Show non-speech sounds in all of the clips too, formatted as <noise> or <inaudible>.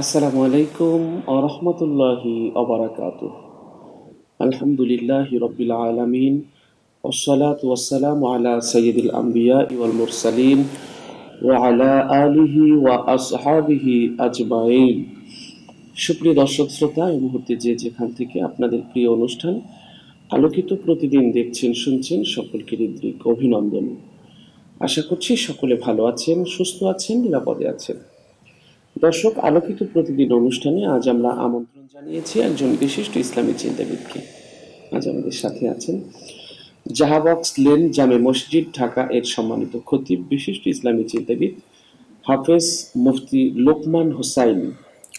আসসালামু আলাইকুম আরহামতুল্লাহি অবরাকাত আলহামদুলিল্লাহ রবিল আলমিন ওসলাত ওয়াসালাম আলা সৈয়দুল আম্বিয়া ইউল মুরসালিম ওয়া আলা আলিহি ওয়া আসহাবিহি আজমাইন। সুপ্রিয় দর্শক শ্রোতা, এই মুহূর্তে যে যেখান থেকে আপনাদের প্রিয় অনুষ্ঠান আলোকিত প্রতিদিন দেখছেন, শুনছেন, সকলকে হৃদ্রিক অভিনন্দন। আশা করছি সকলে ভালো আছেন, সুস্থ আছেন, নিরাপদে আছেন। দর্শক আলোকিত প্রতিদিন অনুষ্ঠানে আজ আমরা আমন্ত্রণ জানিয়েছি একজন বিশিষ্ট ইসলামী চিন্তাবিদকে। আজ আমাদের সাথে আছেন জাহাবক্স লেন জামে মসজিদ ঢাকা এর সম্মানিত খতিব বিশিষ্ট ইসলামী চিন্তাবিদ হাফেজ মুফতি লোকমান হোসাইন।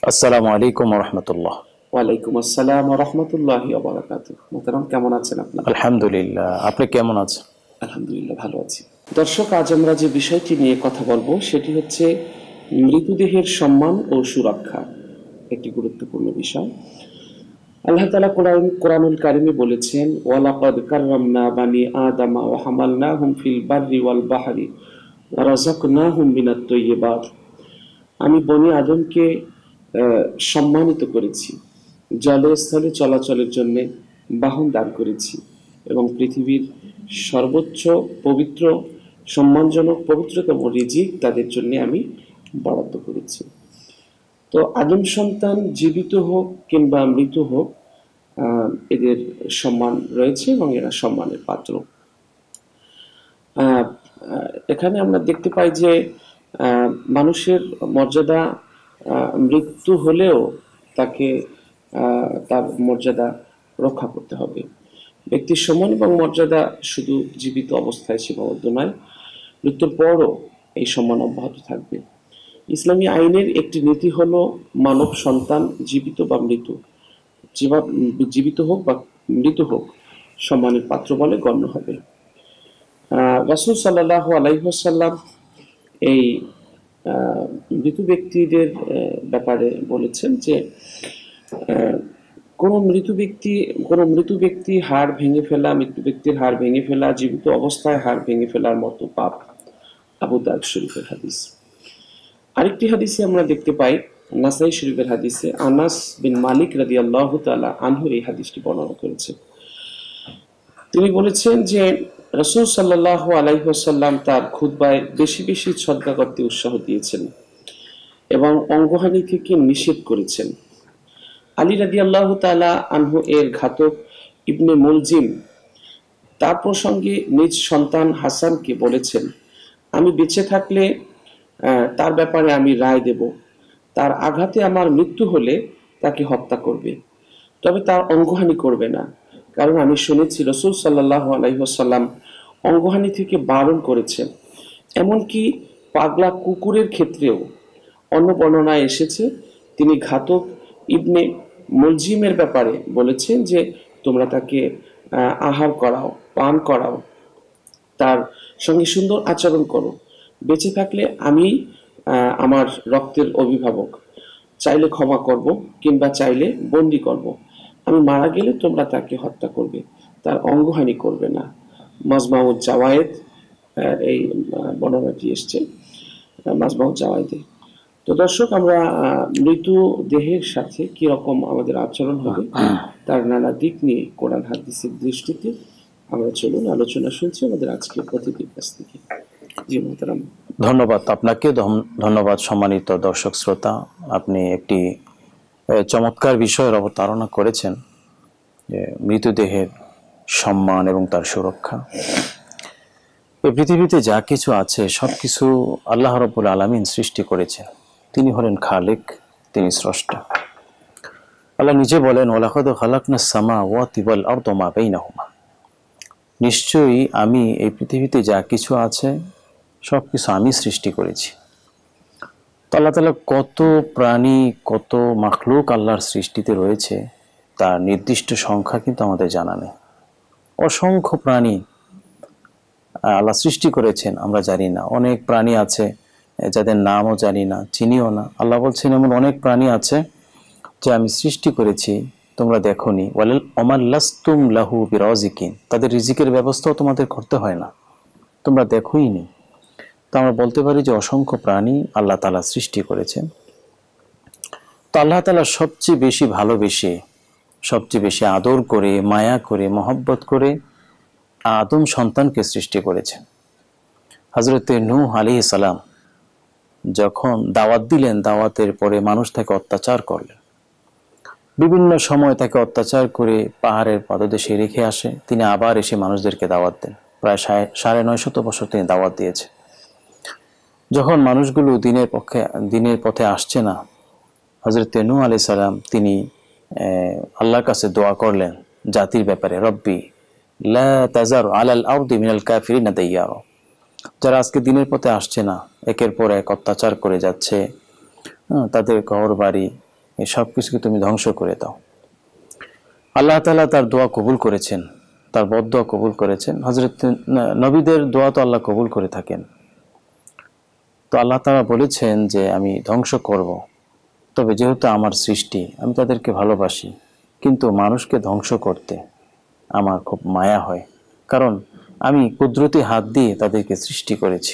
আসসালামু আলাইকুম রহমতুল্লাহ। ওয়ালাইকুম আসসালাম রহমতুল্লাহ বারাকাত মোতারাম কেমন আছেন আপনার? আলহামদুলিল্লাহ আপনি কেমন আছেন? আলহামদুলিল্লাহ ভালো আছি। দর্শক আজ আমরা যে বিষয়টি নিয়ে কথা বলব সেটি হচ্ছে মৃতদেহের সম্মান ও সুরক্ষা একটি গুরুত্বপূর্ণ বিষয়। আল্লাহ তালা কোরআন, কোরআনুল কারিমে বলেছেন, ওয়ালাকাদ কাররামনা বানি আদামা ওয়া হামালনাহুম ফিল বাররি ওয়াল বাহরি ওয়া রাযাকনাহুম মিনাত তাইয়্যিবাত আমি বনি আদমকে সম্মানিত করেছি জলে স্থলে চলাচলের জন্য বাহন দান করেছি এবং পৃথিবীর সর্বোচ্চ পবিত্র, সম্মানজনক, পবিত্রতম রিজিক তাদের জন্য আমি বরাদ্দ করেছি। তো আদম সন্তান জীবিত হোক কিংবা মৃত হোক এদের সম্মান রয়েছে এবং এরা সম্মানের পাত্র। এখানে আমরা দেখতে পাই যে মানুষের মর্যাদা মৃত্যু হলেও তাকে তার মর্যাদা রক্ষা করতে হবে। ব্যক্তির সম্মান এবং মর্যাদা শুধু জীবিত অবস্থায় সীমাবদ্ধ নয়, মৃত্যুর পরও এই সম্মান অব্যাহত থাকবে। ইসলামী আইনের একটি নীতি হলো মানব সন্তান জীবিত বা মৃত। জীবা- জীবিত হোক বা মৃত হোক, সম্মানের পাত্র বলে গণ্য হবে। রাসুল সাল্লাহ আলাইসাল্লাম এই মৃত ব্যক্তিদের ব্যাপারে বলেছেন যে কোনো মৃত ব্যক্তি, কোনো মৃত ব্যক্তি হাড় ভেঙে ফেলা, মৃত ব্যক্তির হাড় ভেঙে ফেলা, জীবিত অবস্থায় হাড় ভেঙে ফেলার মতো পাপ আবু দাগ শরীফের হাদিস। আরেকটি হাদিসে আমরা দেখতে পাই, নাসাই শরীফের হাদিসে আনাস বিন মালিক রাদি আল্লাহ তালা আনহু এই হাদিসটি বর্ণনা করেছে। তিনি বলেছেন যে, রসুল সাল্লাহ আলাইসাল্লাম তার খুদ্বায় বেশি বেশি ছদ্গা করতে উৎসাহ দিয়েছেন এবং অঙ্গহানি থেকে নিষেধ করেছেন। আলী রাদি আল্লাহ তালা আনহু এর ঘাতক ইবনে মুলজিম তার প্রসঙ্গে নিজ সন্তান হাসানকে বলেছেন, আমি বেঁচে থাকলে তার ব্যাপারে আমি রায় দেব। তার আঘাতে আমার মৃত্যু হলে তাকে হত্যা করবে। তবে তার অঙ্গহানি করবে না। কারণ আমি শুনেছি রসুল সাল্লাহ আলাইসাল্লাম অঙ্গহানি থেকে বারণ করেছেন। এমনকি পাগলা কুকুরের ক্ষেত্রেও অন্য বর্ণনায় এসেছে, তিনি ঘাতক ইবনে মুলজিমের ব্যাপারে বলেছেন যে, তোমরা তাকে আহার করাও, পান করাও, তার সঙ্গে সুন্দর আচরণ করো। বেঁচে থাকলে আমি আমার রক্তের অভিভাবক। চাইলে ক্ষমা করব কিংবা চাইলে বন্দি করব। আমি মারা গেলে তোমরা তাকে হত্যা করবে। তার অঙ্গহানি করবে না। মাজমাউদ জাওয়ায়েদ এই বর্ণনাটি এসছে মাজমাউদ জাওয়ায়েদে। তো দর্শক, আমরা মৃত্যু দেহের সাথে কি রকম আমাদের আচরণ হবে, তার নানা দিক নিয়ে কোরআন হাদিসের দৃষ্টিতে আমরা চলুন আলোচনা শুনছি আমাদের আজকের অতিথির কাছ থেকে। ধন্যবাদ আপনাকে ধন্যবাদ সম্মানিত দর্শক শ্রোতা। আপনি একটি চমৎকার বিষয়ের অবতারণা করেছেন যে মৃতদেহের সম্মান এবং তার সুরক্ষা। এই পৃথিবীতে যা কিছু আছে সব কিছু আল্লাহ রবুল আলমিন সৃষ্টি করেছেন। তিনি হলেন খালেক, তিনি স্রষ্টা। আল্লাহ নিজে বলেন ওলাকদ খালাকনা সামা ওয়া তিবাল আর তোমা বেইনাহুমা। নিশ্চয়ই আমি এই পৃথিবীতে যা কিছু আছে সব কিছু আমি সৃষ্টি করেছি। তো আল্লাহ তালা কত প্রাণী, কত মাখলুক আল্লাহর সৃষ্টিতে রয়েছে, তার নির্দিষ্ট সংখ্যা কিন্তু আমাদের জানা নেই। অসংখ্য প্রাণী আল্লাহ সৃষ্টি করেছেন, আমরা জানি না। অনেক প্রাণী আছে, যাদের নামও জানি না, চিনিও না। আল্লাহ বলছেন, এমন অনেক প্রাণী আছে যে আমি সৃষ্টি করেছি, তোমরা দেখোনি। ওয়ালাল অমাল্লাস্তুম লাহু বিরাজিকিন। তাদের রিজিকের ব্যবস্থাও তোমাদের করতে হয় না। তোমরা দেখোই নি। তো আমরা বলতে পারি যে অসংখ্য প্রাণী আল্লাহ তালা সৃষ্টি করেছেন তো আল্লাহ তালা সবচেয়ে বেশি ভালোবেসে, সবচেয়ে বেশি আদর করে, মায়া করে, মহব্বত করে আদম সন্তানকে সৃষ্টি করেছেন হজরতে নূহ আলী সালাম যখন দাওয়াত দিলেন, দাওয়াতের পরে মানুষ তাকে অত্যাচার করলেন। বিভিন্ন সময় তাকে অত্যাচার করে পাহাড়ের পাদদেশে রেখে আসে। তিনি আবার এসে মানুষদেরকে দাওয়াত দেন। প্রায় সাড়ে- নয় শত বছর তিনি দাওয়াত দিয়েছে যখন মানুষগুলো দিনের পক্ষে, দিনের পথে আসছে না হজরত নূ আলি সালাম তিনি আল্লাহর কাছে দোয়া করলেন জাতির ব্যাপারে, রব্বি, লা তাজার আলাল আউদি মিনাল কাফিরিনা দাইয়ারো। যারা আজকে দিনের পথে আসছে না, একের পর এক অত্যাচার করে যাচ্ছে তাদের ঘর, বাড়ি সব কিছুকে তুমি ধ্বংস করে দাও। আল্লাহ তালা তার দোয়া কবুল করেছেন, তার বদোয়া কবুল করেছেন। হজরত নবীদের দোয়া তো আল্লাহ কবুল করে থাকেন। তো আল্লাহ তাআলা বলেছেন যে আমি ধ্বংস করব। তবে যেহেতু আমার সৃষ্টি, আমি তাদেরকে ভালোবাসি, কিন্তু মানুষকে ধ্বংস করতে আমার খুব মায়া হয়। কারণ আমি কুদরতি হাত দিয়ে তাদেরকে সৃষ্টি করেছি।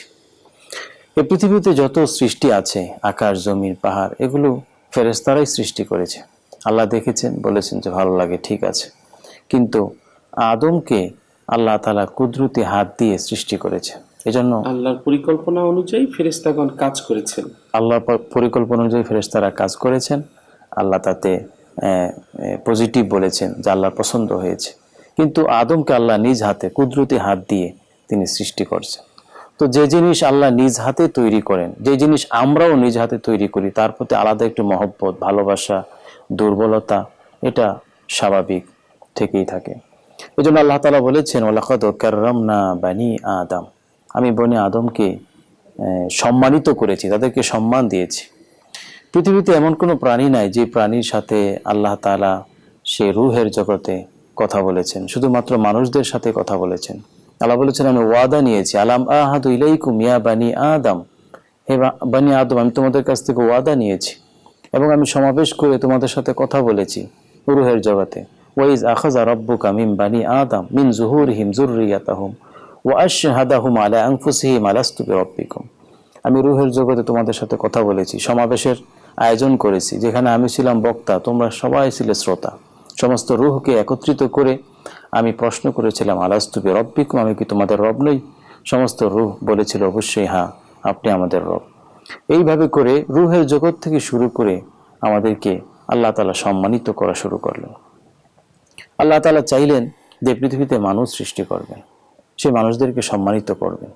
এ পৃথিবীতে যত সৃষ্টি আছে, আকাশ জমির পাহাড়, এগুলো ফেরেস্তারাই সৃষ্টি করেছে। আল্লাহ দেখেছেন, বলেছেন যে ভালো লাগে, ঠিক আছে। কিন্তু আদমকে আল্লাহ তালা কুদরতি হাত দিয়ে সৃষ্টি করেছে। এজন্য আল্লাহর পরিকল্পনা অনুযায়ী ফেরেশতাগণ কাজ করেছেন। আল্লাহ পরিকল্পনা অনুযায়ী ফেরেস্তারা কাজ করেছেন। আল্লাহ তাতে পজিটিভ বলেছেন যে আল্লাহর পছন্দ হয়েছে। কিন্তু আদমকে আল্লাহ নিজ হাতে কুদরতি হাত দিয়ে তিনি সৃষ্টি করছেন। তো যে জিনিস আল্লাহ নিজ হাতে তৈরি করেন যে জিনিস আমরাও নিজ হাতে তৈরি করি তার প্রতি আলাদা একটু মহব্বত ভালোবাসা দুর্বলতা এটা স্বাভাবিক থেকেই থাকে। এই জন্য আল্লাহ তালা বলেছেন ওলাকদ কার্রামনা বানি আদম। আমি বনি আদমকে সম্মানিত করেছি, তাদেরকে সম্মান দিয়েছি। পৃথিবীতে এমন কোনো প্রাণী নাই যে প্রাণীর সাথে আল্লাহ তাআলা সে রুহের জগতে কথা বলেছেন, শুধুমাত্র মানুষদের সাথে কথা বলেছেন। আল্লাহ বলেছেন, আমি ওয়াদা নিয়েছি, আলাম আহাদু ইলাইকুম ইয়া বানি আদম। হে বানি আদম, আমি তোমাদের কাছ থেকে ওয়াদা নিয়েছি এবং আমি সমাবেশ করে তোমাদের সাথে কথা বলেছি রুহের জগতে। ওয়াইজ আখাজা রব্বুকা মিন বানি আদম, মিন জুহুর জুহুরহিম জুররিয়াতাহুম। আমি রুহের জগতে তোমাদের সাথে কথা বলেছি, সমাবেশের আয়োজন করেছি, যেখানে আমি ছিলাম বক্তা, তোমরা সবাই ছিলে শ্রোতা। সমস্ত রুহকে একত্রিত করে আমি প্রশ্ন করেছিলাম আলাস্তুবি রব্বিকুম আমি কি তোমাদের রব নই? সমস্ত রুহ বলেছিল, অবশ্যই হ্যাঁ আপনি আমাদের রব। এইভাবে করে রুহের জগৎ থেকে শুরু করে আমাদেরকে আল্লাহ তালা সম্মানিত করা শুরু করলেন। আল্লাহ তালা চাইলেন যে পৃথিবীতে মানুষ সৃষ্টি করবেন। সেই মানুষদেরকে সম্মানিত করবেন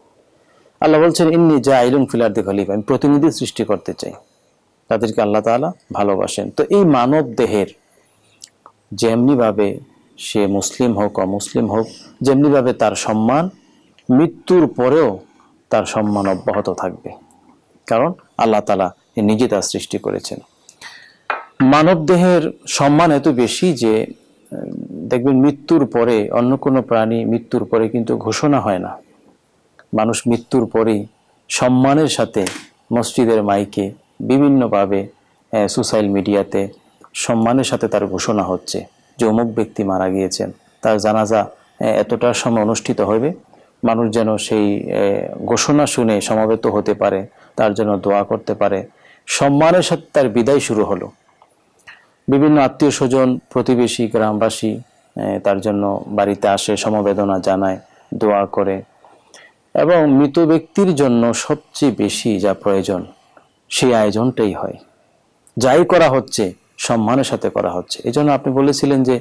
আল্লাহ বলছেন, ইন্নি যা আইলুন ফিলার্দি খলিফা আমি প্রতিনিধি সৃষ্টি করতে চাই। তাদেরকে আল্লাহ তাআলা ভালোবাসেন। তো এই মানব দেহের যেমনিভাবে সে মুসলিম হোক, অমুসলিম হোক, যেমনিভাবে তার সম্মান, মৃত্যুর পরেও তার সম্মান অব্যাহত থাকবে। কারণ আল্লাহ তালা নিজে তার সৃষ্টি করেছেন। মানব দেহের সম্মান এত বেশি যে দেখবেন মৃত্যুর পরে অন্য কোনো প্রাণী মৃত্যুর পরে কিন্তু ঘোষণা হয় না। মানুষ মৃত্যুর পরেই সম্মানের সাথে মসজিদের মাইকে বিভিন্নভাবে সোশ্যাল মিডিয়াতে সম্মানের সাথে তার ঘোষণা হচ্ছে যে অমুক ব্যক্তি মারা গিয়েছেন। তার জানাজা আহ, এতটার সময় অনুষ্ঠিত হবে। মানুষ যেন সেই ঘোষণা শুনে সমাবেত হতে পারে তার জন্য দোয়া করতে পারে। সম্মানের সাথে তার বিদায় শুরু হলো। বিভিন্ন আত্মীয় স্বজন প্রতিবেশী গ্রামবাসী তার জন্য বাড়িতে আসে, সমবেদনা জানায়, দোয়া করে। এবং মৃত ব্যক্তির জন্য সবচেয়ে বেশি যা প্রয়োজন, সেই আয়োজনটাই হয়। যাই করা হচ্ছে, সম্মানের সাথে করা হচ্ছে। এই আপনি বলেছিলেন যে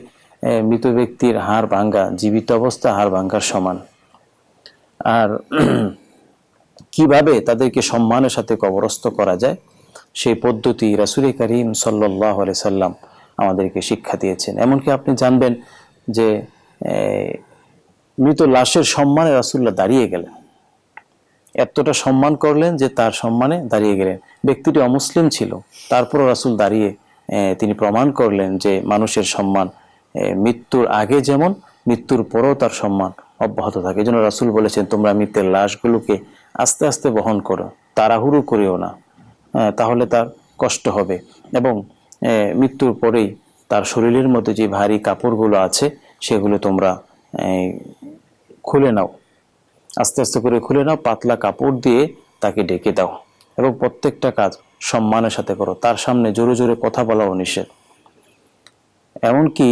মৃত ব্যক্তির হাড় ভাঙ্গা, জীবিত অবস্থা হাড় ভাঙ্গার সমান। আর <clears throat> কীভাবে তাদেরকে সম্মানের সাথে কবরস্থ করা যায়, সেই পদ্ধতি রাসুল করিম সাল্লাহ সাল্লাম আমাদেরকে শিক্ষা দিয়েছেন। এমনকি আপনি জানবেন যে মৃত লাশের সম্মানে রাসুল্লাহ দাঁড়িয়ে গেলেন। এতটা সম্মান করলেন যে তার সম্মানে দাঁড়িয়ে গেলেন। ব্যক্তিটি অমুসলিম ছিল। তারপরও রাসুল দাঁড়িয়ে তিনি প্রমাণ করলেন যে মানুষের সম্মান মৃত্যুর আগে যেমন মৃত্যুর পরেও তার সম্মান অব্যাহত থাকে। এই জন্য রাসুল বলেছেন তোমরা মৃতের লাশগুলোকে আস্তে আস্তে বহন করো তাড়াহুড়ো করিও না। আহ, তাহলে তার কষ্ট হবে। এবং মৃত্যুর পরেই তার শরীরের মধ্যে যে ভারী কাপড়গুলো আছে, সেগুলো তোমরা খুলে নাও। আস্তে আস্তে করে খুলে নাও, পাতলা কাপড় দিয়ে তাকে ডেকে দাও এবং প্রত্যেকটা কাজ সম্মানের সাথে করো। তার সামনে জোরে জোরে কথা বলাও নিষেধ। এমনকি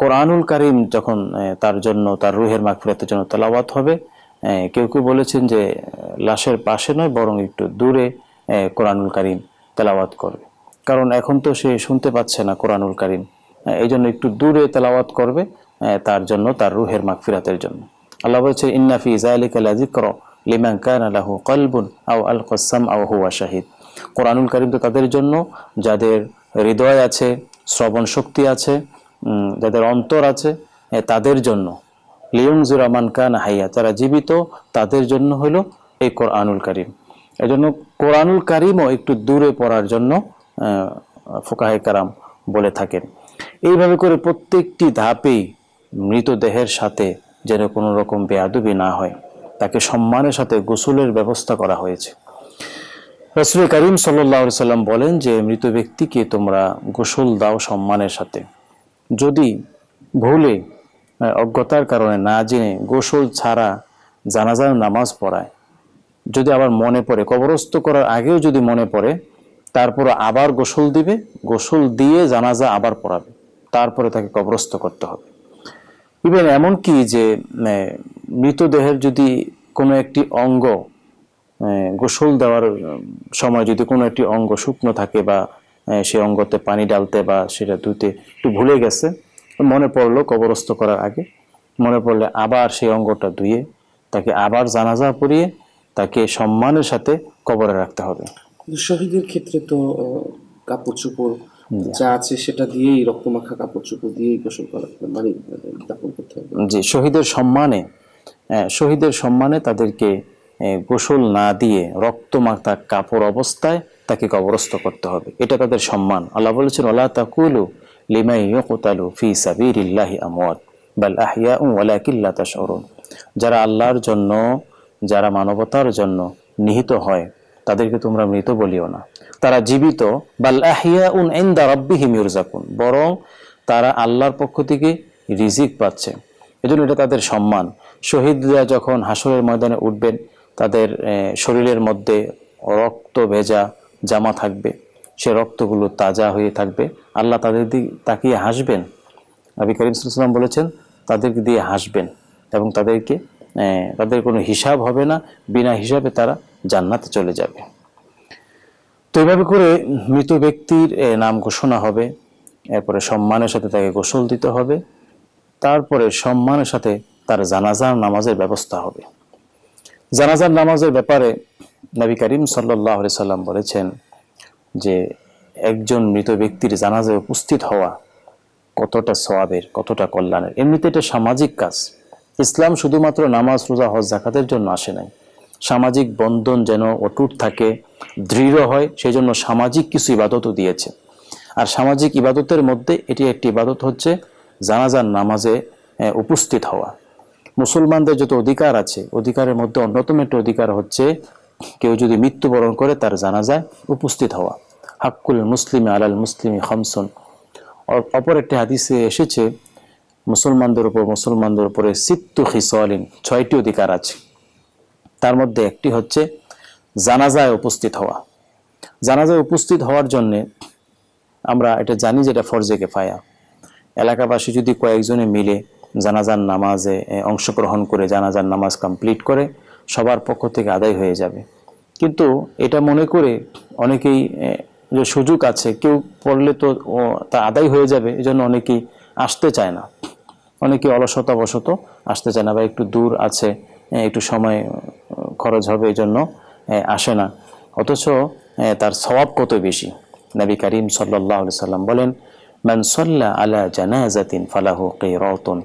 কোরআনুল কারিম যখন তার জন্য, তার রুহের মাগফিরাতের জন্য তেলাওয়াত হবে কেউ কেউ বলেছেন যে, লাশের পাশে নয়, বরং একটু দূরে কোরআনুল কারিম তেলাওয়াত করবে। কারণ এখন তো সে শুনতে পাচ্ছে না কোরআনুল কারিম। এই জন্য একটু দূরে তেলাওয়াত করবে তার জন্য, তার রুহের মাগফিরাতের জন্য। আল্লাহ বলছে ইন্নাফি জালিকা লাযিকর লিমান কানা লাহু কলবুন আও আলকাসাম আও হুয়া শাহিদ। কোরআনুল কারিম তো তাদের জন্য যাদের হৃদয় আছে, শ্রবণ শক্তি আছে যাদের অন্তর আছে তাদের জন্য। লিয়ং জুরামান কান হাইয়া যারা জীবিত, তাদের জন্য হলো এই কোরআনুল কারিম। এজন্য কোরআনুল কারিমও একটু দূরে পড়ার জন্য ফোকাহে কারাম বলে থাকেন। এইভাবে করে প্রত্যেকটি ধাপেই মৃতদেহের সাথে যেন কোনো রকম বেয়াদবি না হয়, তাকে সম্মানের সাথে গোসলের ব্যবস্থা করা হয়েছে। রসুল করিম সাল্লাহ সাল্লাম বলেন যে, মৃত ব্যক্তিকে তোমরা গোসল দাও সম্মানের সাথে। যদি ভুলে অজ্ঞতার কারণে না জেনে গোসল ছাড়া জানাজার নামাজ পড়ায়, যদি আবার মনে পড়ে, কবরস্থ করার আগেও যদি মনে পড়ে তারপর আবার গোসল দিবে, গোসল দিয়ে জানাজা আবার পড়াবে। তারপরে তাকে কবরস্থ করতে হবে। ইভেন এমনকি যে মৃতদেহের যদি কোনো একটি অঙ্গ গোসল দেওয়ার সময় যদি কোনো একটি অঙ্গ শুকনো থাকে বা সেই অঙ্গতে পানি ডালতে বা সেটা ধুতে একটু ভুলে গেছে, মনে পড়ল কবরস্থ করার আগে, মনে পড়লে আবার সেই অঙ্গটা ধুয়ে তাকে আবার জানাজা পরিয়ে তাকে সম্মানের সাথে কবরে রাখতে হবে। শহীদের ক্ষেত্রে তো কাপড় চোপড় যা আছে সেটা দিয়েই রক্তমাখা কাপড় চোপড় দিয়েই গোসল করা মানে দাফন করতে হবে। যে শহীদের সম্মানে শহীদের সম্মানে তাদেরকে গোসল না দিয়ে রক্তমাখা কাপড় অবস্থায় তাকে কবরস্থ করতে হবে। এটা তাদের সম্মান। আল্লাহ বলেছেন আল্লাহ তাকুলু লিমাই ইয়কুতালু ফি সাবিলিল্লাহি আমওয়াত বাল আহইয়াউ ওয়ালাকিন লা তাশউরুন। যারা আল্লাহর জন্য যারা মানবতার জন্য নিহিত হয় তাদেরকে তোমরা মৃত বলিও না। তারা জীবিত। ইরজাকুন বরং তারা আল্লাহর পক্ষ থেকে রিজিক পাচ্ছে। এজন্য এটা তাদের সম্মান। শহীদরা যখন হাসরের ময়দানে উঠবেন, তাদের শরীরের মধ্যে রক্ত ভেজা জামা থাকবে। সে রক্তগুলো তাজা হয়ে থাকবে। আল্লাহ তাদের দিকে তাকিয়ে হাসবেন। নবী করিম সাল্লাম বলেছেন তাদেরকে দিয়ে হাসবেন এবং তাদেরকে তাদের কোনো হিসাব হবে না। বিনা হিসাবে তারা জান্নাতে চলে যাবে। তো এইভাবে করে মৃত ব্যক্তির নাম ঘোষণা হবে। এরপরে সম্মানের সাথে তাকে গোসল দিতে হবে। তারপরে সম্মানের সাথে তার জানাজার নামাজের ব্যবস্থা হবে। জানাজার নামাজের ব্যাপারে নবী করিম সাল্লাহ সাল্লাম বলেছেন যে, একজন মৃত ব্যক্তির জানাজায় উপস্থিত হওয়া কতটা সওয়াবের, কতটা কল্যাণের। এমনিতে এটা সামাজিক কাজ। ইসলাম শুধুমাত্র নামাজ, রোজা, হজ, জাকাতের জন্য আসে নাই। সামাজিক বন্ধন যেন অটুট থাকে, দৃঢ় হয় সেই জন্য সামাজিক কিছু ইবাদতও দিয়েছে। আর সামাজিক ইবাদতের মধ্যে এটি একটি ইবাদত হচ্ছে জানাজার নামাজে উপস্থিত হওয়া। মুসলমানদের যত অধিকার আছে, অধিকারের মধ্যে অন্যতম একটি অধিকার হচ্ছে কেউ যদি মৃত্যুবরণ করে, তার জানাজায় উপস্থিত হওয়া। হাক্কুল মুসলিম আলাল মুসলিমি খামসুন। অ- অপর একটি হাদিসে এসেছে, মুসলমানদের উপর, মুসলমানদের উপরে সিত্তু খিসলিন ছয়টি অধিকার আছে। তার মধ্যে একটি হচ্ছে জানাজায় উপস্থিত হওয়া। জানাজায় উপস্থিত হওয়ার জন্যে আমরা এটা জানি যেটা ফরজে কেফায়া। এলাকাবাসী যদি কয়েকজনে মিলে জানাজার নামাজে অংশগ্রহণ করে জানাজার নামাজ কমপ্লিট করে, সবার পক্ষ থেকে আদায় হয়ে যাবে। কিন্তু এটা মনে করে অনেকেই যে সুযোগ আছে, কেউ পড়লে তো তা আদায় হয়ে যাবে এই জন্য অনেকেই আসতে চায় না। অনেকে অলসতাবশত আসতে চায় না বা একটু দূর আছে একটু সময় খরচ হবে এই জন্য আসে না। অথচ তার স্বভাব কত বেশি? নবী করিম সাল্লাহ সাল্লাম বলেন মান সল্লা আলা জানাজাতিন ফালাহু কিরাতুন।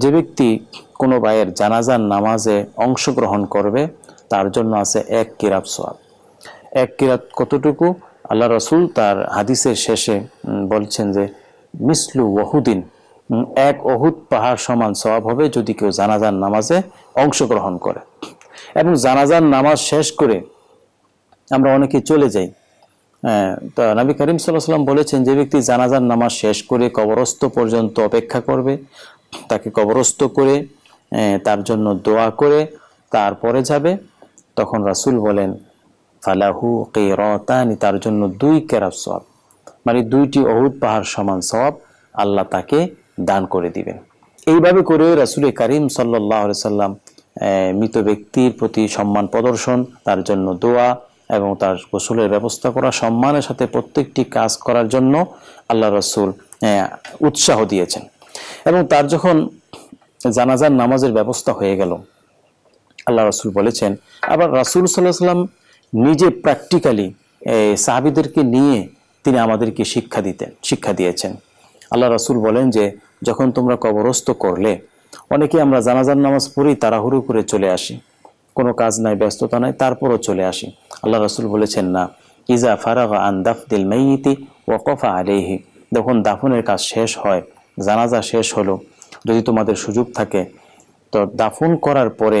যে ব্যক্তি কোনো ভাইয়ের জানাজার নামাজে অংশগ্রহণ করবে তার জন্য আছে এক কিরাত সোয়াব এক কিরাত কতটুকু? আল্লাহ রসুল তার হাদিসের শেষে বলছেন যে মিসলু উম, এক অহুদ পাহাড় সমান সওয়াব হবে যদি কেউ জানাজার নামাজে অংশগ্রহণ করে। এবং জানাজার নামাজ শেষ করে আমরা অনেকে চলে যাই। হ্যাঁ, তা নবী করিম সাল্লাম বলেছেন যে ব্যক্তি জানাজার নামাজ শেষ করে কবরস্থ পর্যন্ত অপেক্ষা করবে তাকে কবরস্থ করে তার জন্য দোয়া করে তারপরে যাবে। তখন রাসূল বলেন ফালাহু কেরতানি তার জন্য দুই কেরাত সব মানে দুইটি অহুদ পাহাড় সমান সব আল্লাহ তাকে দান করে দিবেন। এইভাবে করে রাসুল করিম সাল্লাহ সাল্লাম মৃত ব্যক্তির প্রতি সম্মান প্রদর্শন, তার জন্য দোয়া এবং তার গোসলের ব্যবস্থা করা, সম্মানের সাথে প্রত্যেকটি কাজ করার জন্য আল্লাহ রসুল উৎসাহ দিয়েছেন। এবং তার যখন জানাজার নামাজের ব্যবস্থা হয়ে গেল, আল্লাহ রসুল বলেছেন, আবার রাসুল সাল্লাহ সাল্লাম নিজে প্র্যাকটিক্যালি সাহাবিদেরকে নিয়ে তিনি আমাদেরকে শিক্ষা দিতেন, শিক্ষা দিয়েছেন। আল্লাহ রসুল বলেন যে যখন তোমরা কবরস্থ করলে, অনেকে আমরা জানাজার নামাজ পড়েই তাড়াহুড়ো করে চলে আসি। কোনো কাজ নাই, ব্যস্ততা নাই, তারপরও চলে আসি। আল্লাহ রসুল বলেছেন, না, ইজা ফারাগা আন দাফদিল মাইতি ওয়াকফা আলেহি যখন দাফনের কাজ শেষ হয়, জানাজা শেষ হলো, যদি তোমাদের সুযোগ থাকে, তো দাফন করার পরে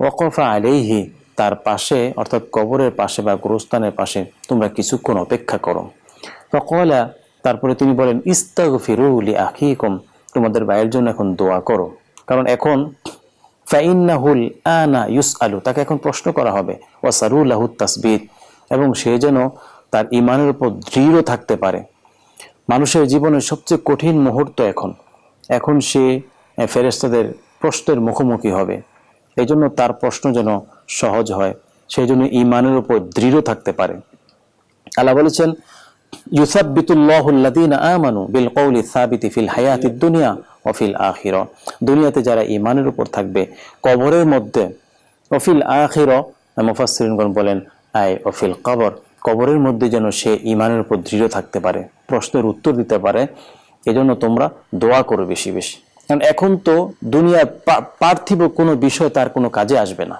ওকফা আলেহি তার পাশে, অর্থাৎ কবরের পাশে বা গোরস্থানের পাশে, তোমরা কিছুক্ষণ অপেক্ষা করো। ফকলা, তারপরে তিনি বলেন ইস্তাগ ফিরুলি আখিকম। তোমাদের ভাইয়ের জন্য এখন দোয়া করো। কারণ এখন ফাইন্নাহুল আনা ইউস আলু তাকে এখন প্রশ্ন করা হবে ওয়াসারুল্লাহু তাসবিদ এবং সে যেন তার ইমানের উপর দৃঢ় থাকতে পারে। মানুষের জীবনের সবচেয়ে কঠিন মুহূর্ত এখন। এখন সে আহ, ফেরেশতাদের প্রশ্নের মুখোমুখি হবে। এই জন্য তার প্রশ্ন যেন সহজ হয় সেই জন্য ইমানের উপর দৃঢ় থাকতে পারে। আল্লাহ বলেছেন ইউসাবিতুল্লাহুল্লাদিনা দুনিয়া ও ফিল আখির। দুনিয়াতে যারা ইমানের উপর থাকবে, কবরের মধ্যে অফিল আখির, মুফাসসিরিনগণ বলেন আই অফিল কবর, কবরের মধ্যে যেন সে ইমানের উপর দৃঢ় থাকতে পারে, প্রশ্নের উত্তর দিতে পারে, এজন্য তোমরা দোয়া করো বেশি বেশি। কারণ এখন তো দুনিয়ার পার্থিব কোনো বিষয় তার কোনো কাজে আসবে না।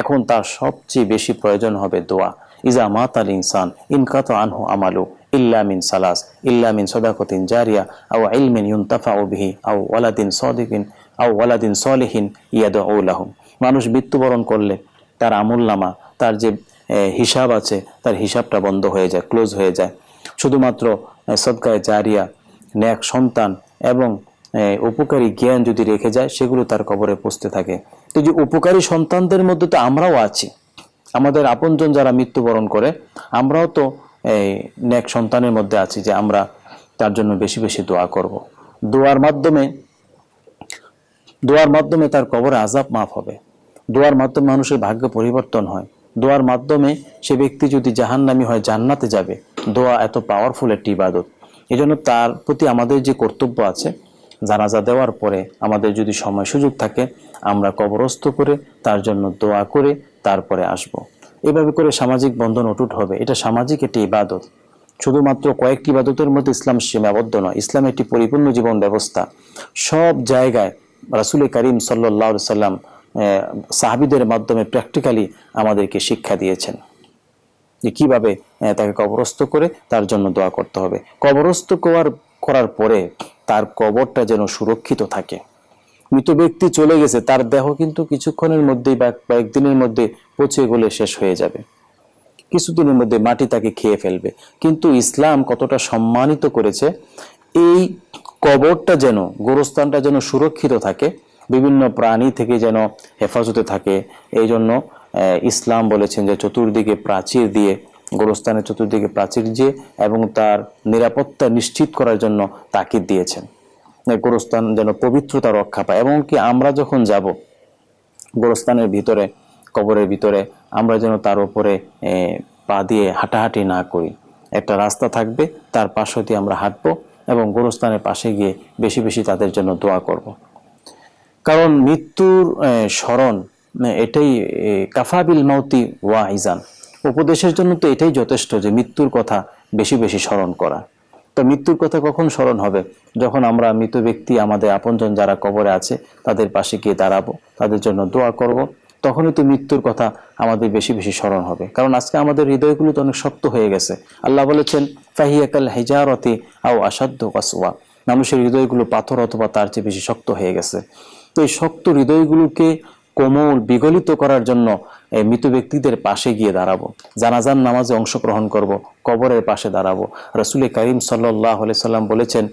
এখন তার সবচেয়ে বেশি প্রয়োজন হবে দোয়া। ইজা মাতাল ইনসান ইনকাত আনহু আমালু, ইল্লা মিন সালাস, ইল্লা মিন সদাকতিন জারিয়া, আও ইলমিন ইউনতাফাউ বিহি, আও ওয়ালাদিন সদিকিন, আও ওয়ালাদিন সলিহিন ইয়াদউ লাহুম। মানুষ মৃত্যুবরণ করলে তার আমুলনামা, তার যে হিসাব আছে, তার হিসাবটা বন্ধ হয়ে যায়, ক্লোজ হয়ে যায়। শুধুমাত্র সদকায়ে জারিয়া, ন্যাক সন্তান এবং উপকারী জ্ঞান যদি রেখে যায়, সেগুলো তার কবরে পৌঁছতে থাকে। তো যে উপকারী সন্তানদের মধ্যে তো আমরাও আছি। আমাদের আপনজন যারা মৃত্যুবরণ করে, আমরাও তো এই ন্যাক সন্তানের মধ্যে আছি যে আমরা তার জন্য বেশি বেশি দোয়া করব। দোয়ার মাধ্যমে দোয়ার মাধ্যমে তার কবরে আজাব মাফ হবে। দোয়ার মাধ্যমে মানুষের ভাগ্য পরিবর্তন হয়। দোয়ার মাধ্যমে সে ব্যক্তি যদি জাহান্নামী হয় জান্নাতে যাবে, দোয়া এত পাওয়ারফুল একটি ইবাদত। এই জন্য তার প্রতি আমাদের যে কর্তব্য আছে, জানাজা দেওয়ার পরে আমাদের যদি সময় সুযোগ থাকে, আমরা কবরস্থ করে তার জন্য দোয়া করে তারপরে আসব। এভাবে করে সামাজিক বন্ধন অটুট হবে। এটা সামাজিক একটি ইবাদত। শুধুমাত্র কয়েকটি ইবাদতের মধ্যে ইসলাম সীমাবদ্ধ নয়, ইসলাম একটি পরিপূর্ণ জীবন ব্যবস্থা। সব জায়গায় রাসুল করিম সাল্লাহ সাল্লাম সাহাবিদের মাধ্যমে প্র্যাকটিক্যালি আমাদেরকে শিক্ষা দিয়েছেন। যে কীভাবে তাকে কবরস্থ করে তার জন্য দোয়া করতে হবে। কবরস্থ করার করার পরে তার কবরটা যেন সুরক্ষিত থাকে। মৃত ব্যক্তি চলে গেছে, তার দেহ কিন্তু কিছুক্ষণের মধ্যেই বা কয়েকদিনের মধ্যে পচে গলে শেষ হয়ে যাবে। কিছুদিনের মধ্যে মাটি তাকে খেয়ে ফেলবে। কিন্তু ইসলাম কতটা সম্মানিত করেছে, এই কবরটা যেন, গোরস্থানটা যেন সুরক্ষিত থাকে, বিভিন্ন প্রাণী থেকে যেন হেফাজতে থাকে এই জন্য ইসলাম বলেছেন যে চতুর্দিকে প্রাচীর দিয়ে, গোরস্থানের চতুর্দিকে প্রাচীর দিয়ে এবং তার নিরাপত্তা নিশ্চিত করার জন্য তাকিদ দিয়েছেন। গোরস্থান যেন পবিত্রতা রক্ষা পায়। এবং কি আমরা যখন যাব, গোরস্থানের ভিতরে, কবরের ভিতরে, আমরা যেন তার উপরে পা দিয়ে হাঁটাহাঁটি না করি। একটা রাস্তা থাকবে, তার পাশ দিয়ে আমরা হাঁটবো এবং গোরস্থানের পাশে গিয়ে বেশি বেশি তাদের জন্য দোয়া করব। কারণ মৃত্যুর স্মরণ এটাই কাফাবিল মাউতি ওয়াইজান উপদেশের জন্য তো এটাই যথেষ্ট যে মৃত্যুর কথা বেশি বেশি স্মরণ করা। তো মৃত্যুর কথা কখন স্মরণ হবে? যখন আমরা মৃত ব্যক্তি, আমাদের আপনজন যারা কবরে আছে, তাদের পাশে গিয়ে দাঁড়াবো, তাদের জন্য দোয়া করব, তখনই তো মৃত্যুর কথা আমাদের বেশি বেশি স্মরণ হবে। কারণ আজকে আমাদের হৃদয়গুলো তো অনেক শক্ত হয়ে গেছে। আল্লাহ বলেছেন, ফাহিয়াকাল হেজারতি আও আসাধ্য কাসওয়া মানুষের হৃদয়গুলো পাথর অথবা তার চেয়ে বেশি শক্ত হয়ে গেছে। তো এই শক্ত হৃদয়গুলোকে কোমল বিগলিত করার জন্য মৃত ব্যক্তিদের পাশে গিয়ে দাঁড়াবো। জানাজান নামাজে অংশগ্রহণ করব, কবরের পাশে দাঁড়াবো। রসুল করিম সাল্লাহ সাল্লাম বলেছেন,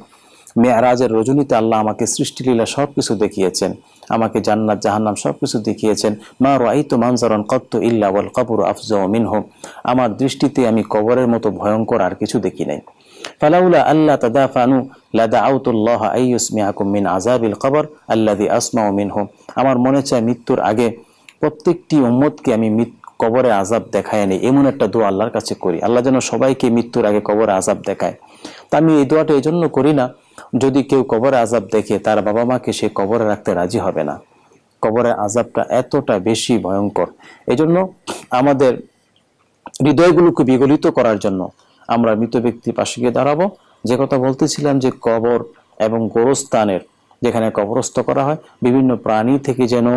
মেয়ারাজের রজনীতে আল্লাহ আমাকে সৃষ্টিলীলা সব কিছু দেখিয়েছেন, আমাকে জান্নাত, জাহান্নাম সব কিছু দেখিয়েছেন। মা রাইতু মানজারন কত্ত ইল্লা ওয়াল কবর আফজাউ মিনহু। আমার দৃষ্টিতে আমি কবরের মতো ভয়ঙ্কর আর কিছু দেখি নাই। ফালাউলা আল্লাহ তাদাফানু লাদাউতুল্লাহ আইয়ুসমিআকুম মিন আযাবিল কবর আল্লাযী আসমাউ মিনহু আমার মনে চায় মৃত্যুর আগে প্রত্যেকটি উম্মতকে আমি কবরে আজাব দেখায় নেই এমন একটা দোয়া আল্লাহর কাছে করি। আল্লাহ যেন সবাইকে মৃত্যুর আগে কবরে আজাব দেখায়। তা আমি এই দোয়াটা এই জন্য করি না, যদি কেউ কবরে আজাব দেখে, তার বাবা মাকে সে কবরে রাখতে রাজি হবে না। কবরের আজাবটা এতটা বেশি ভয়ঙ্কর। এজন্য আমাদের হৃদয়গুলোকে বিগলিত করার জন্য আমরা মৃত ব্যক্তির পাশে গিয়ে দাঁড়াবো। যে কথা বলতেছিলাম যে কবর এবং গোরস্থানের যেখানে কবরস্থ করা হয়, বিভিন্ন প্রাণী থেকে যেন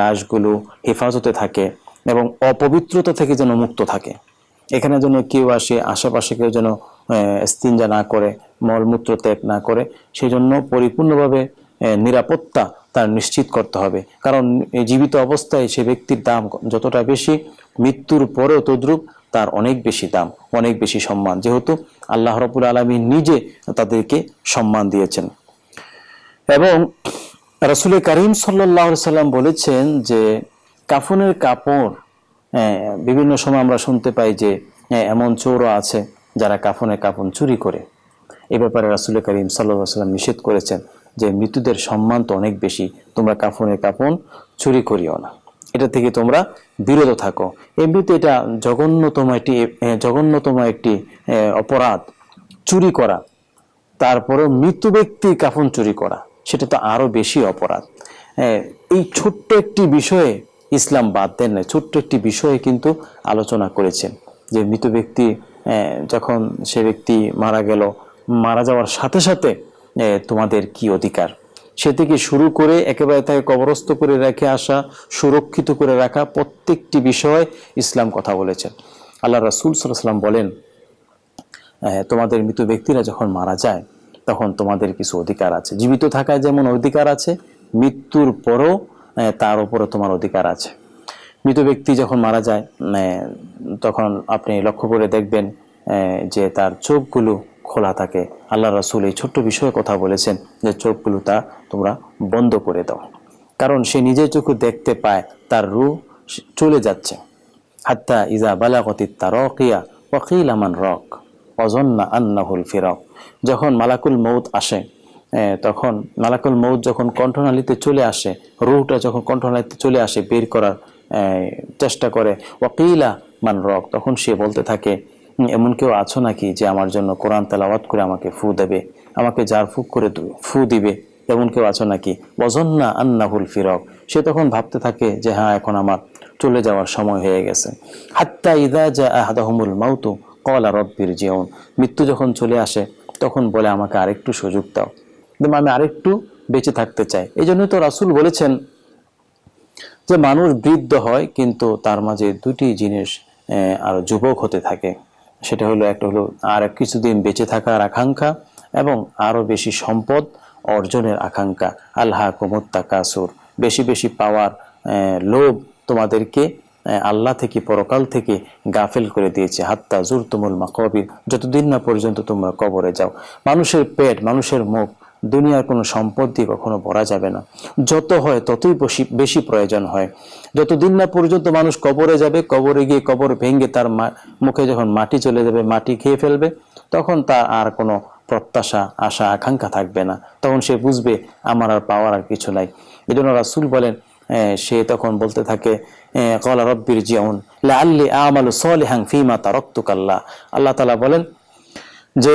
লাশগুলো হেফাজতে থাকে এবং অপবিত্রতা থেকে যেন মুক্ত থাকে। এখানে যেন কেউ আসে, আশেপাশে কেউ যেন স্তিনজা না করে, মলমূত্র ত্যাগ না করে সেই জন্য পরিপূর্ণভাবে নিরাপত্তা তার নিশ্চিত করতে হবে। কারণ জীবিত অবস্থায় সে ব্যক্তির দাম যতটা বেশি মৃত্যুর পরেও তদ্রুপ তার অনেক বেশি দাম অনেক বেশি সম্মান। যেহেতু আল্লাহ রবুল আলমী নিজে তাদেরকে সম্মান দিয়েছেন। এবং রসুল করিম সাল্লাহ সাল্লাম বলেছেন যে কাফনের কাপড় আহ, বিভিন্ন সময় আমরা শুনতে পাই যে আহ, এমন চোরও আছে যারা কাফনের কাপড় চুরি করে। এ ব্যাপারে রাসুল করিম সাল্লাহ সাল্লাম নিষেধ করেছেন। যে মৃত্যুদের সম্মান তো অনেক বেশি, তোমরা কাফনের কাপড় চুরি করিও না। এটা থেকে তোমরা বিরত থাকো। এমনিতে এটা জঘন্যতম একটি জঘন্যতম একটি অপরাধ, চুরি করা। তারপরে মৃত্যু ব্যক্তির কাফন চুরি করা, সেটা তো আরও বেশি অপরাধ। এই ছোট্ট একটি বিষয়ে ইসলাম বাদ দেন না ছোট্ট একটি বিষয়ে কিন্তু আলোচনা করেছেন যে মৃত ব্যক্তি যখন সে ব্যক্তি মারা গেল, মারা যাওয়ার সাথে সাথে তোমাদের কি অধিকার? সে থেকে শুরু করে একেবারে তাকে কবরস্থ করে রেখে আসা, সুরক্ষিত করে রাখা প্রত্যেকটি বিষয়ে ইসলাম কথা বলেছেন। আল্লাহ রাসুল সাল্লাম বলেন তোমাদের মৃত ব্যক্তিরা যখন মারা যায়, তখন তোমাদের কিছু অধিকার আছে। জীবিত থাকায় যেমন অধিকার আছে, মৃত্যুর পরও তার উপরে তোমার অধিকার আছে। মৃত ব্যক্তি যখন মারা যায় তখন আপনি লক্ষ্য করে দেখবেন যে তার চোখগুলো খোলা থাকে। আল্লাহ রাসুল এই ছোট্ট বিষয়ে কথা বলেছেন যে চোখগুলো তা তোমরা বন্ধ করে দাও। কারণ সে নিজের চোখে দেখতে পায় তার রু চলে যাচ্ছে। হাত্তা ইজা বালাগতি তারকিয়া ওয়াকিল আমান রক অজন্না আন্নাহুল ফিরক। যখন মালাকুল মৌত আসে তখন মালাকুল মৌত যখন কণ্ঠনালীতে চলে আসে রুহটা যখন কণ্ঠনালীতে চলে আসে বের করার চেষ্টা করে ওয়াকিলা মান রক তখন সে বলতে থাকে "হুম, এমন কেউ আছো নাকি যে আমার জন্য কোরআন তেলাওয়াত করে আমাকে ফু দেবে, আমাকে জার ফুক করে ফু দিবে? এমন কেউ আছো নাকি? বজন্না আন্নাহুল ফিরক। সে তখন ভাবতে থাকে যে হ্যাঁ এখন আমার চলে যাওয়ার সময় হয়ে গেছে। হাত্তা ইদা যা আহাদাহুমুল মাউতু কলা রব্বির জিয়ন মৃত্যু যখন চলে আসে, তখন বলে, আমাকে আরেকটু সুযোগ দাও। আমি আরেকটু বেঁচে থাকতে চাই। এই জন্যই তো রাসুল বলেছেন যে, মানুষ বৃদ্ধ হয়, কিন্তু তার মাঝে দুটি জিনিস আরও যুবক হতে থাকে। সেটা হলো একটা হলো আর কিছুদিন বেঁচে থাকার আকাঙ্ক্ষা এবং আরও বেশি সম্পদ অর্জনের আকাঙ্ক্ষা। আল্লাহ কুমত্তা কাসুর বেশি বেশি পাওয়ার লোভ তোমাদেরকে আল্লাহ থেকে, পরকাল থেকে গাফেল করে দিয়েছে। হাত্তা জুর তুমুল মা কবির যতদিন না পর্যন্ত তোমরা কবরে যাও। মানুষের পেট, মানুষের মুখ দুনিয়ার কোনো সম্পদ দিয়ে কখনো ভরা যাবে না। যত হয় ততই বেশি প্রয়োজন হয়। যতদিন না পর্যন্ত মানুষ কবরে যাবে, কবরে গিয়ে কবর ভেঙে তার মুখে যখন মাটি চলে যাবে, মাটি খেয়ে ফেলবে, তখন তার আর কোনো প্রত্যাশা, আশা, আকাঙ্ক্ষা থাকবে না। তখন সে বুঝবে, আমার আর পাওয়ার আর কিছু নাই। এই জন্য রাসুল বলেন সে তখন বলতে থাকে কলা রব্বির জিয়াউন লা আল্লি আমালু সলিহাং ফিমা তারক্তুকাল্লাহ। আল্লাহ তালা বলেন যে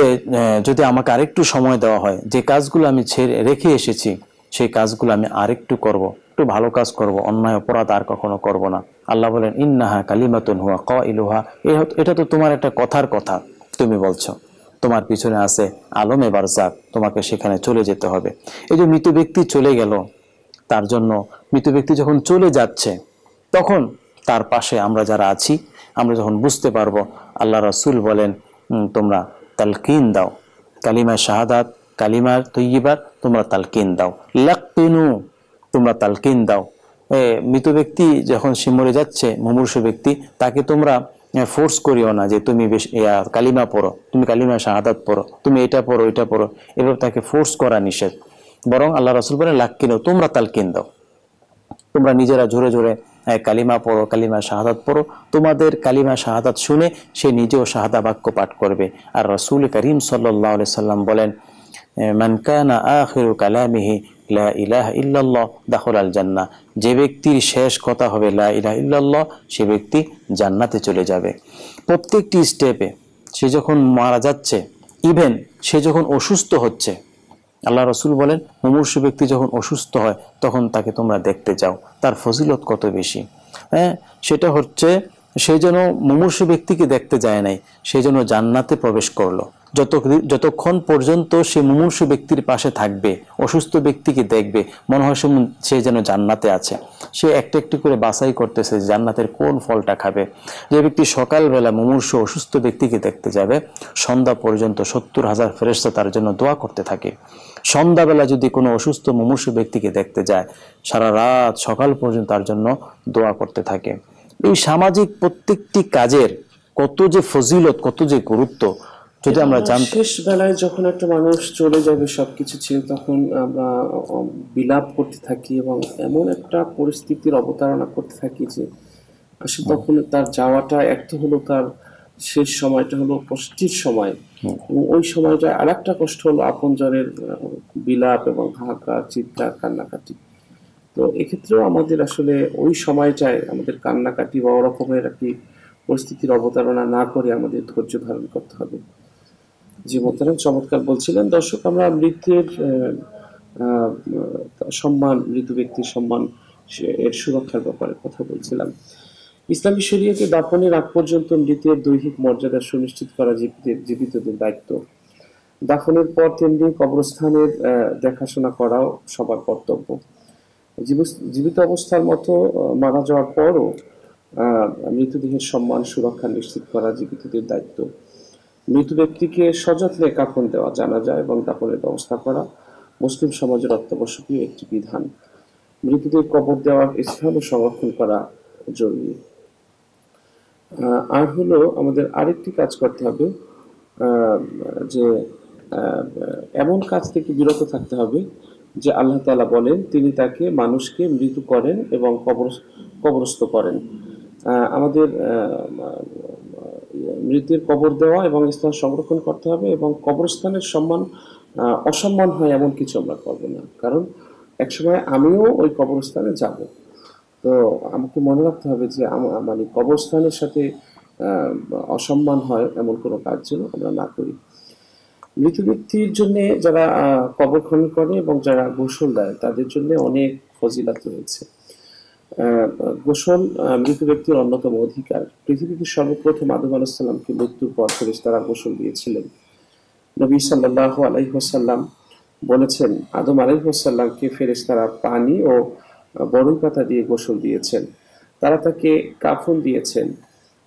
যদি আমাকে আরেকটু সময় দেওয়া হয়, যে কাজগুলো আমি ছেড়ে, রেখে এসেছি, সেই কাজগুলো আমি আরেকটু করব, একটু ভালো কাজ করব, অন্যায় অপরাধ আর কখনো করব না। আল্লাহ বলেন, ইন্নাহা কালিমাতুন হুয়া ক ইলুহা এটা তো তোমার একটা কথার কথা, তুমি বলছো। তোমার পিছনে আছে আলমে বারজাক, তোমাকে সেখানে চলে যেতে হবে। এই যে মৃত ব্যক্তি চলে গেল, তার জন্য মৃত ব্যক্তি যখন চলে যাচ্ছে, তখন তার পাশে আমরা যারা আছি, আমরা যখন বুঝতে পারব, আল্লাহ রাসূল বলেন তোমরা তালকিন দাও। কালিমা শাহাদাত কালিমার তৈবার তোমরা তালকিন দাও। লাকিনু তোমরা তালকিন দাও। মৃত ব্যক্তি যখন সে মরে যাচ্ছে, মুমূর্ষ ব্যক্তি, তাকে তোমরা ফোর্স করিও না যে তুমি বেশ কালিমা পড়ো, তুমি কালিমা শাহাদাত পড়ো, তুমি এটা পড়ো এটা পড়ো। এভাবে তাকে ফোর্স করা নিষেধ। বরং আল্লাহ রসুল বলেন লাক্কিনো তোমরা তালকিন দাও। তোমরা নিজেরা জোরে জোরে কালিমা পড়ো কালিমা শাহাদাত পড়ো। তোমাদের কালিমা শাহাদাত শুনে সে নিজেও শাহাদা বাক্য পাঠ করবে। আর রসুল করিম সাল্লাহ সাল্লাম বলেন, মান কানা আখিরু কালামিহি লা ইলাহা ইল্লাল্লাহ দাখল আল জান্নাহ। যে ব্যক্তির শেষ কথা হবে লা ইলাহা ইল্লাল্লাহ, সে ব্যক্তি জান্নাতে চলে যাবে। প্রত্যেকটি স্টেপে সে যখন মারা যাচ্ছে ইভেন সে যখন অসুস্থ হচ্ছে আল্লাহ রসুল বলেন মুমূর্ষ ব্যক্তি যখন অসুস্থ হয়, তখন তাকে তোমরা দেখতে যাও তার ফজিলত কত বেশি? হ্যাঁ সেটা হচ্ছে সে যেন মুমূর্ষু ব্যক্তিকে দেখতে যায় নাই, সে যেন জান্নাতে প্রবেশ করল। যত যতক্ষণ পর্যন্ত সে মুমূর্ষু ব্যক্তির পাশে থাকবে, অসুস্থ ব্যক্তিকে দেখবে, মনে হয় সে যেন জান্নাতে আছে। সে একটা একটি করে বাছাই করতেছে জান্নাতের কোন ফলটা খাবে। যে ব্যক্তি সকালবেলা মুমূর্ষু অসুস্থ ব্যক্তিকে দেখতে যাবে, সন্ধ্যা পর্যন্ত সত্তর হাজার ফেরেস্তা তার জন্য দোয়া করতে থাকে। সন্ধ্যাবেলা যদি কোনো অসুস্থ মুমূর্ষু ব্যক্তিকে দেখতে যায়, সারা রাত সকাল পর্যন্ত তার জন্য দোয়া করতে থাকে। এই সামাজিক প্রত্যেকটি কাজের কত যে ফজিলত কত যে গুরুত্ব যদি আমরা জানতে শেষ বেলায় যখন একটা মানুষ চলে যাবে সবকিছু ছেড়ে তখন আমরা বিলাপ করতে থাকি এবং এমন একটা পরিস্থিতির অবতারণা করতে থাকি যে আসলে তখন তার যাওয়াটা এক তো হলো তার শেষ সময়টা হলো কষ্টের সময়। এবং ওই সময়টা আর একটা কষ্ট হলো আপনজনের বিলাপ এবং হাহাকার চিৎকার কান্নাকাটি। তো এক্ষেত্রেও আমাদের আসলে ওই সময়টায় আমাদের কান্নাকাটি বা ওরকমের একটি পরিস্থিতির অবতারণা না করে আমাদের ধৈর্য ধারণ করতে হবে। যে মোতারাম চমৎকার বলছিলেন। দর্শক আমরা আহ, সম্মান মৃত ব্যক্তির সম্মান এর সুরক্ষার ব্যাপারে কথা বলছিলাম। ইসলামী শরীয়তে দাফনের আগ পর্যন্ত মৃতের দৈহিক মর্যাদা সুনিশ্চিত করা জীবিতদের দায়িত্ব। দাফনের পর তেমনি কবরস্থানের দেখাশোনা করাও সবার কর্তব্য। জীবিত অবস্থার মতো মারা যাওয়ার পরও মৃতদেহের সম্মান, সুরক্ষা নিশ্চিত করা জীবিতদের দায়িত্ব। মৃত ব্যক্তিকে সযত্নে কাফন দেওয়া জানা যায় এবং দাফনের ব্যবস্থা করা মুসলিম সমাজের অত্যাবশ্যকীয় একটি বিধান। মৃতদের কবর দেওয়ার স্থানও সংরক্ষণ করা জরুরি। আর হলো আমাদের আরেকটি কাজ করতে হবে যে এমন কাজ থেকে বিরত থাকতে হবে যে আল্লাহ তাআলা বলেন, তিনি তাকে মানুষকে মৃত্যু করেন এবং কবর, কবরস্থ করেন। আমাদের মৃতের কবর দেওয়া এবং স্থান সংরক্ষণ করতে হবে এবং কবরস্থানের সম্মান অসম্মান হয় এমন কিছু আমরা করব না। কারণ একসময় আমিও ওই কবরস্থানে যাব। তো আমাকে মনে রাখতে হবে যে মানে কবরস্থানের সাথে অসম্মান হয় এমন কোনো কাজ যেন আমরা না করি। মৃত ব্যক্তির জন্য যারা কবর খনন করে এবং যারা গোসল দেয়, তাদের জন্য অনেক ফজিলাত রয়েছে। গোসল মৃত ব্যক্তির অন্যতম অধিকার। পৃথিবীতে সর্বপ্রথম আদম আলাহিসাল্লামকে মৃত্যুর পর ফেরেশতারা গোসল দিয়েছিলেন। নবী সাল্লাহ আলাইহাল্লাম বলেছেন, আদম আলাইহাল্লামকে ফেরেশতারা পানি ও বড়ই পাতা দিয়ে গোসল দিয়েছেন। তারা তাকে কাফন দিয়েছেন।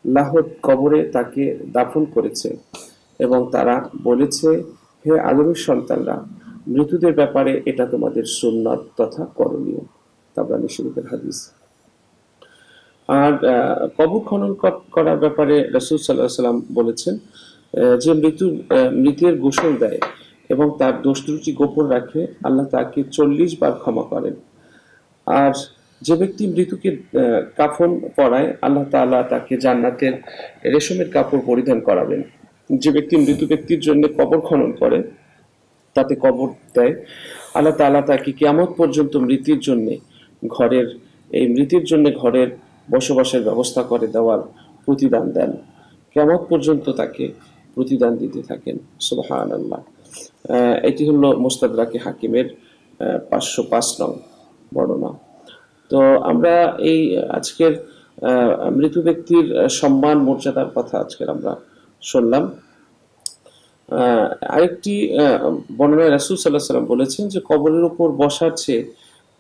লাহোর কবরে তাকে দাফন করেছে। এবং তারা বলেছে, হে আদমের সন্তানরা মৃতদের ব্যাপারে এটা তোমাদের সুন্নত তথা করণীয়। তাবরানি শরীফের হাদিস। আর কবর খনন করার ব্যাপারে রসুল সাল্লাহ সাল্লাম বলেছেন যে মৃত্যু মৃতের গোসল দেয় এবং তার দোষ ত্রুটি গোপন রাখে, আল্লাহ তাকে চল্লিশ বার ক্ষমা করেন। আর যে ব্যক্তি মৃত্যুকে কাফন পরায়, আল্লাহ তাআলা তাকে জান্নাতের রেশমের কাপড় পরিধান করাবেন। যে ব্যক্তি মৃত ব্যক্তির জন্য কবর খনন করে, তাতে কবর দেয়। আল্লাহ তাআলা তাকে কিয়ামত পর্যন্ত মৃত্যুর জন্য ঘরের, এই মৃতের জন্য ঘরের বসবাসের ব্যবস্থা করে দেওয়ার প্রতিদান দেন। কেমন পর্যন্ত তাকে প্রতিদান দিতে থাকেন। সুবহান আল্লাহ এটি হলো মোস্তাদরাকে হাকিমের পাঁচশো পাঁচ নং বর্ণনা। তো আমরা এই আজকের মৃত ব্যক্তির সম্মান, মর্যাদার কথা আজকের আমরা শুনলাম। আরেকটি বর্ণনায় রাসূল সাল্লাহ সাল্লাম বলেছেন যে, কবরের উপর বসার চেয়ে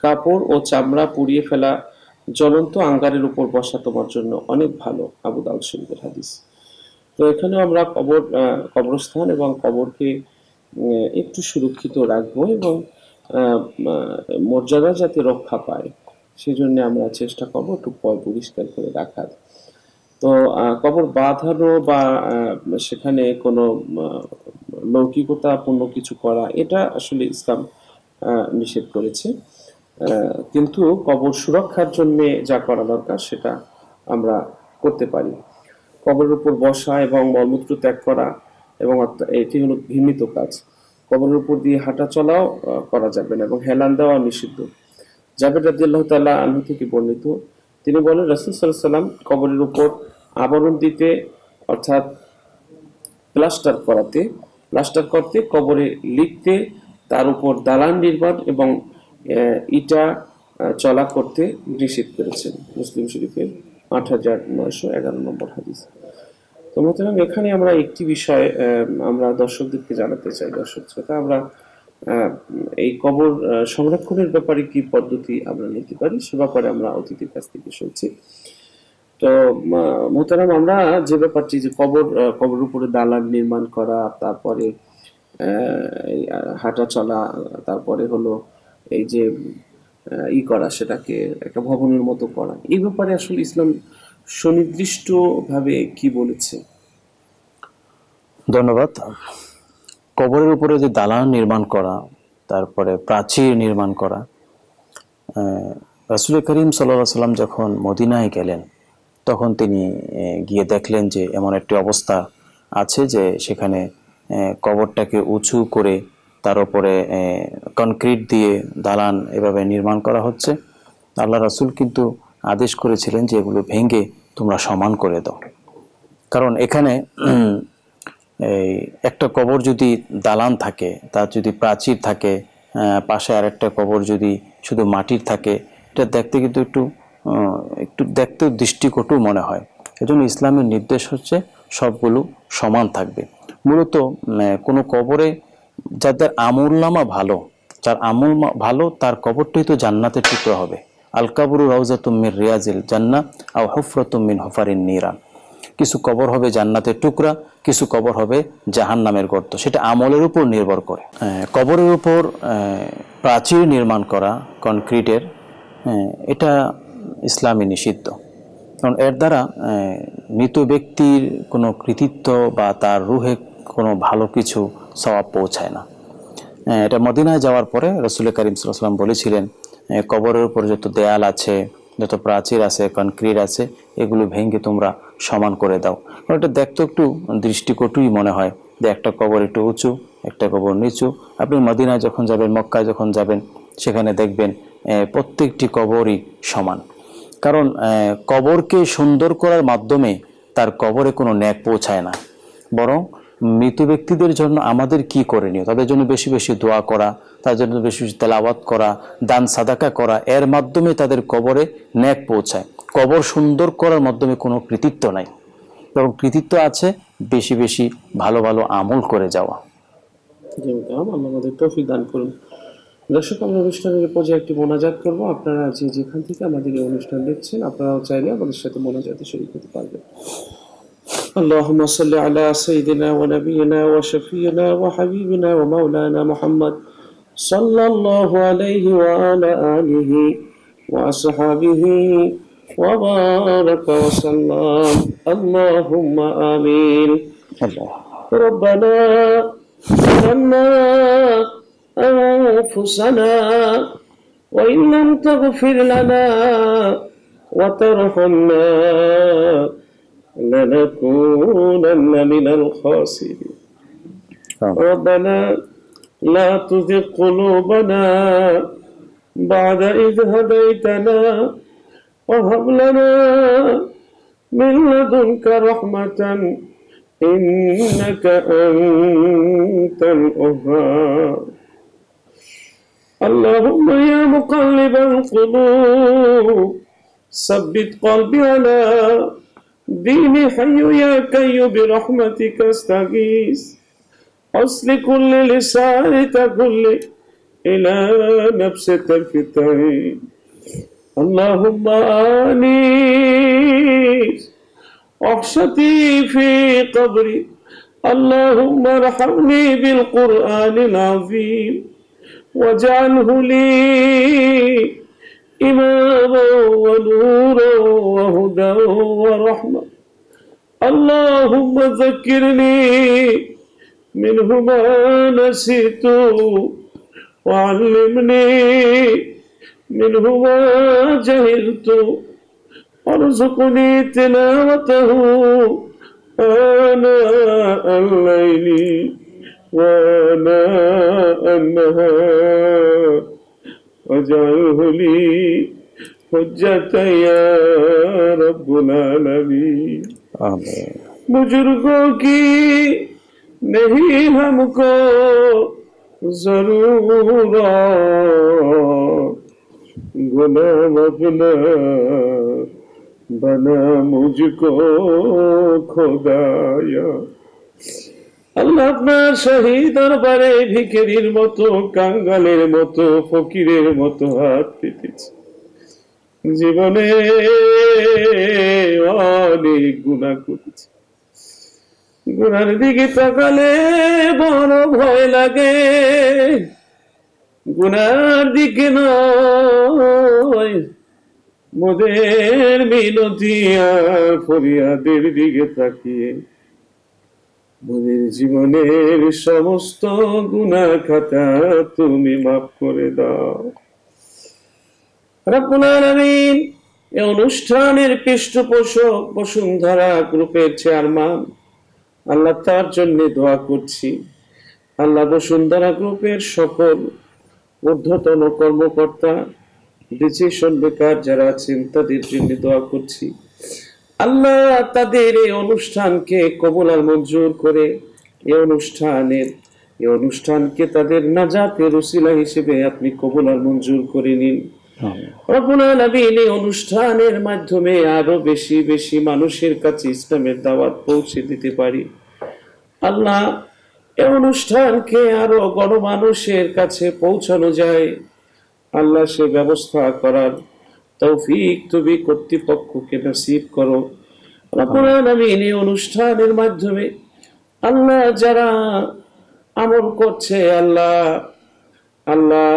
কাপড় ও চামড়া পুড়িয়ে ফেলা জ্বলন্ত আঙ্গারের উপর বসা তোমার জন্য অনেক ভালো, আবু দাউদ শরীফের হাদিস। তো এখানে আমরা কবর কবরস্থান এবং কবরকে একটু সুরক্ষিত রাখব এবং মর্যাদা যাতে রক্ষা পায়, সেজন্য আমরা চেষ্টা করব একটু পয় পরিষ্কার করে রাখার। তো কবর বাঁধানো বা সেখানে কোনো আহ, লৌকিকতাপূর্ণ কিছু করা এটা আসলে ইসলাম নিষেধ করেছে। কিন্তু কবর সুরক্ষার জন্য যা করা দরকার সেটা আমরা করতে পারি। কবরের উপর বসা এবং মলমূত্র ত্যাগ করা এবং এটি হলো ঘৃণিত কাজ। কবরের উপর দিয়ে হাঁটা চলাও করা যাবে না এবং হেলান দেওয়া নিষিদ্ধ। জাবের রাদিয়াল্লাহু তাআলা আনহু থেকে বর্ণিত তিনি বলেন রাসূল সাল্লাম কবরের উপর আবরণ দিতে, অর্থাৎ প্লাস্টার করাতে, প্লাস্টার করতে, কবরে লিখতে, তার উপর দালান নির্মাণ এবং ইটা চলা করতে নিষেধ করেছেন মুসলিম শরীফের আট হাজার নয়শো এগারো নম্বর হাদিস। তো মোতারাম এখানে আমরা একটি বিষয় আমরা দর্শকদেরকে জানাতে চাই। দর্শক শ্রোতা, আমরা এই কবর সংরক্ষণের ব্যাপারে কি পদ্ধতি আমরা নিতে পারি, সে ব্যাপারে আমরা অতিথির কাছ থেকে শুনছি। তো আহ, মোহতারাম আমরা যে ব্যাপারটি যে কবর আহ, কবরের উপরে দালান নির্মাণ করা তারপরে হাঁটা চলা তারপরে হলো এই যে ই করা সেটাকে একটা ভবনের মতো করা। এই ব্যাপারে আসলে ইসলাম সুনির্দিষ্ট ভাবে কি বলেছে? ধন্যবাদ। কবরের উপরে যে দালান নির্মাণ করা তারপরে প্রাচীর নির্মাণ করা রাসুল করিম সাল্লা সাল্লাম যখন মদিনায় গেলেন তখন তিনি গিয়ে দেখলেন যে এমন একটি অবস্থা আছে যে সেখানে কবরটাকে উঁচু করে তার উপরে কনক্রিট দিয়ে দালান এভাবে নির্মাণ করা হচ্ছে। আল্লাহ রাসুল কিন্তু আদেশ করেছিলেন যে এগুলো ভেঙে তোমরা সমান করে দাও। কারণ এখানে এই একটা কবর যদি দালান থাকে তার যদি প্রাচীর থাকে পাশে আরেকটা কবর যদি শুধু মাটির থাকে, এটা দেখতে কিন্তু একটু একটু দেখতে দৃষ্টিকটু মনে হয়। এজন্য ইসলামের নির্দেশ হচ্ছে সবগুলো সমান থাকবে। মূলত কোনো কবরে যাদের আমল নামা ভালো, যার আমল ভালো, তার কবরটাই তো জান্নাতের টুকরো হবে। আল কাবরু রাউজাতুম মির রিয়াজিল জান্নাহ আও হুফরাতুম মিন হুফারিন নিরান কিছু কবর হবে জান্নাতের টুকরা, কিছু কবর হবে জাহান নামের গর্ত। সেটা আমলের উপর নির্ভর করে। কবরের উপর প্রাচীর নির্মাণ করা, কনক্রিটের এটা ইসলামী নিষিদ্ধ। কারণ এর দ্বারা মৃত ব্যক্তির কোনো কৃতিত্ব বা তার রুহে কোনো ভালো কিছু স্বভাব পৌঁছায় না। এটা মদিনায় যাওয়ার পরে রসুল করিম সাল্লাম বলেছিলেন কবরের উপর যত দেয়াল আছে, যত প্রাচীর আছে, কনক্রিট আছে, এগুলো ভেঙে তোমরা সমান করে দাও। কারণ এটা দেখতে একটু দৃষ্টিকটুই মনে হয় যে একটা কবর একটু উঁচু, একটা কবর নিচু। আপনি মদিনায় যখন যাবেন, মক্কায় যখন যাবেন, সেখানে দেখবেন প্রত্যেকটি কবরই সমান। কারণ কবরকে সুন্দর করার মাধ্যমে তার কবরে কোনো ন্যাক পৌঁছায় না। বরং মৃত ব্যক্তিদের জন্য আমাদের কি করণীয়? তাদের জন্য বেশি বেশি দোয়া করা, তাদের জন্য বেশি বেশি তেলাওয়াত করা, দান সাদাকা করা, এর মাধ্যমে তাদের কবরে ন্যাক পৌঁছায়। কবর সুন্দর করার মাধ্যমে কোনো কৃতিত্ব নাই। বরং কৃতিত্ব আছে বেশি বেশি ভালো ভালো আমল করে যাওয়া। আমাদের তৌফিক দান করুন। দর্শক আমরা অনুষ্ঠানের পর্যায়ে একটি মোনাজাত করব আপনারা যে যেখান থেকে আমাদের এই অনুষ্ঠান দেখছেন আপনারাও চাইলে আমাদের সাথে মোনাজাতে শরীক হতে পারবেন اللهم صل على سيدنا ونبينا وشفينا وحبيبنا ومولانا محمد صلى الله عليه وعلى آله وأصحابه وبارك وسلم اللهم آمين আল্লাহ ربنا ظلمنا أنفسنا وإن لم تغفر لنا وترحمنا لنكونن من الخاسرين. ربنا لا تزغ قلوبنا بعد إذ هديتنا وهب لنا من لدنك رحمة إنك أنت الوهاب. اللهم يا مقلب القلوب، ثبت قلبي على دين حي يا كي برحمتك استغيث. أصل كل لسان كل إلى نفس الفتن. اللهم آنيس وحشتي في قبري. اللهم ارحمني بالقرآن العظيم. واجعله لي إماما ونورا وهدى ورحمة. اللهم ذكرني منه ما نسيت وعلمني منه ما جهلت. وارزقني تلاوته آناء الليل. وأنا أنها واجعله لي حجة يا رب العالمين बुज़ुर्गों की नहीं हमको ज़रूर गुलाम अपना बना मुझको खुदाया আল্লাহ আপনার শহীদ দরবারে মতো, কাঙ্গালের মতো, ফকিরের মতো হাত জীবনে অনেক গুণা গুনার দিকে তাকালে বড় ভয় লাগে। গুনার দিকে নয়, মোদের মিনতি আর ফরিয়াদের দিকে তাকিয়ে। মোদের জীবনের সমস্ত গুণা খাতা তুমি মাফ করে দাও। রব্বুল এই অনুষ্ঠানের পৃষ্ঠপোষক বসুন্ধরা গ্রুপের চেয়ারম্যান, আল্লাহ তার জন্য দোয়া করছি। আল্লাহ বসুন্ধরা গ্রুপের সকল ঊর্ধ্বতন কর্মকর্তা, ডিসিশন বেকার যারা আছেন, তাদের জন্য দোয়া করছি। আল্লাহ তাদের এই অনুষ্ঠানকে কবুল আর মঞ্জুর করে এই অনুষ্ঠানের এই অনুষ্ঠানকে তাদের নাজাতের উসিলা হিসেবে আপনি কবুল আর মঞ্জুর করে নিন। রব্বুল আলামিন এই অনুষ্ঠানের মাধ্যমে আরও বেশি বেশি মানুষের কাছে ইসলামের দাওয়াত পৌঁছে দিতে পারি। আল্লাহ এই অনুষ্ঠানকে আরও গণমানুষের কাছে পৌঁছানো যায়। আল্লাহ সে ব্যবস্থা করার তৌফিক তুমি কর্তৃপক্ষকে নসিব করো। এই অনুষ্ঠানের মাধ্যমে আল্লাহ যারা আমল করছে আল্লাহ আল্লাহ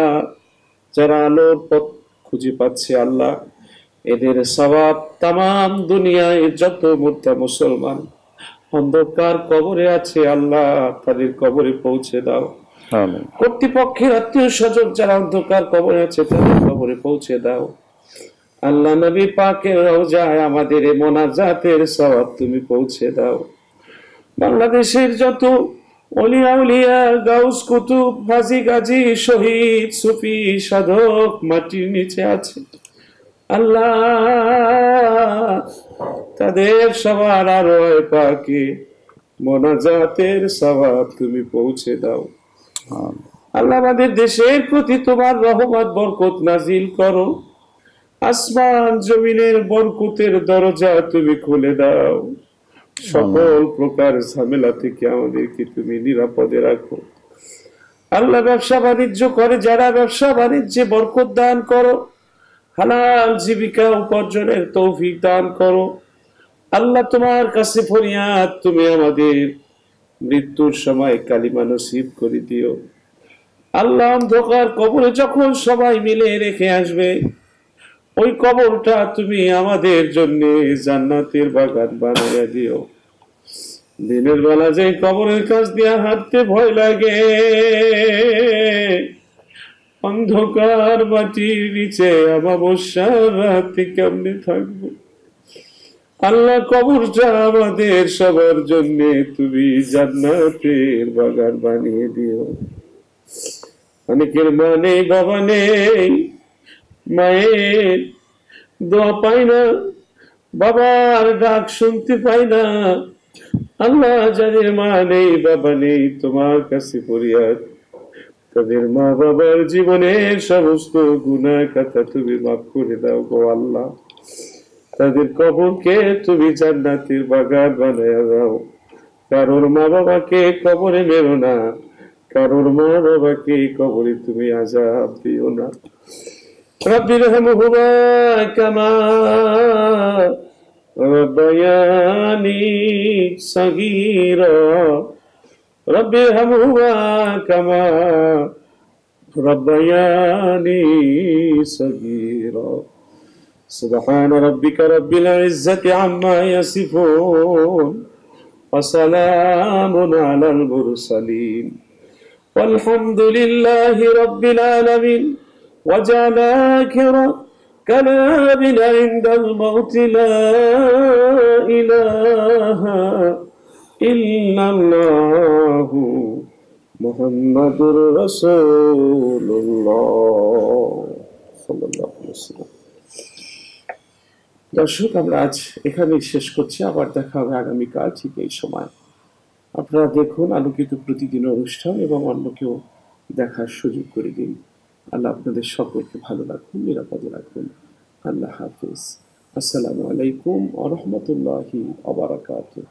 যারা আলোর পথ খুঁজে পাচ্ছে আল্লাহ এদের স্বভাব তাম দুনিয়ায় যত মুর্তা মুসলমান অন্ধকার কবরে আছে আল্লাহ তাদের কবরে পৌঁছে দাও। কর্তৃপক্ষের আত্মীয় স্বজন যারা অন্ধকার কবরে আছে তাদের কবরে পৌঁছে দাও। আল্লাহ নবী পাকের রওজায় আমাদের এই মোনাজাতের স্বভাব তুমি পৌঁছে দাও। বাংলাদেশের যত অলিয়া উলিয়া গাউস কুতুব হাজি গাজী শহীদ সুফি সাধক মাটির নিচে আছে। আল্লাহ তাদের সবার আরও পাকে মোনাজাতের স্বভাব তুমি পৌঁছে দাও। আল্লাহ আমাদের দেশের প্রতি তোমার রহমত বরকত নাজিল করো। আসমান জমিনের বরকতের দরজা তুমি খুলে দাও। সকল প্রকার ঝামেলা থেকে আমাদেরকে তুমি নিরাপদে রাখো। আল্লাহ ব্যবসা বাণিজ্য করে যারা ব্যবসা বাণিজ্যে বরকত দান করো হালাল জীবিকা উপার্জনের তৌফিক দান করো। আল্লাহ তোমার কাছে ফরিয়াদ তুমি আমাদের মৃত্যুর সময় কালিমা নসিব করে দিও। আল্লাহ অন্ধকার কবরে যখন সবাই মিলে রেখে আসবে ওই কবরটা তুমি আমাদের জন্য জান্নাতের বাগান বানিয়ে দিও। দিনের বেলা যে কবরের কাছ দিয়ে হাঁটতে ভয় লাগে, অন্ধকার মাটির নিচে অমাবস্যার রাতে কেমনে থাকব? আল্লাহ কবরটা আমাদের সবার জন্য তুমি জান্নাতের বাগান বানিয়ে দিও। অনেকের মা নেই, বাবা নেই মায়ের দোয়া পাই না, বাবার ডাক শুনতে পাই না। আল্লাহ যাদের মা নেই, বাবা নেই তোমার কাছে ফরিয়াদ। তাদের মা বাবার জীবনের সমস্ত গুণা কথা তুমি মাফ করে দাও গো আল্লাহ। তাদের কবরকে তুমি জান্নাতের বাগান বানায় দাও। কারোর মা বাবাকে কবরে মেরো না, কারোর মা বাবাকে কবরে তুমি আজাব দিও না। رب ارحمهما كما ربياني صغيرا. رب ارحمهما كما ربياني صغيرا. سبحان ربك رب العزة عما يصفون وسلام على المرسلين. والحمد لله رب العالمين. وجعل آخر كلامنا عند الموت لا إله إلا الله محمد رسول الله صلى الله عليه وسلم দর্শক আমরা আজ এখানেই শেষ করছি আবার দেখা হবে আগামীকাল ঠিক এই সময় আপনারা দেখুন আলোকিত প্রতিদিন অনুষ্ঠান এবং অন্যকেও দেখার সুযোগ করে দিন আল্লাহ আপনাদের সকলকে ভালো রাখুন নিরাপদে রাখুন আল্লাহ হাফিজ আসসালামু আলাইকুম আ রহমতুল্লাহি আবরাকাতুহ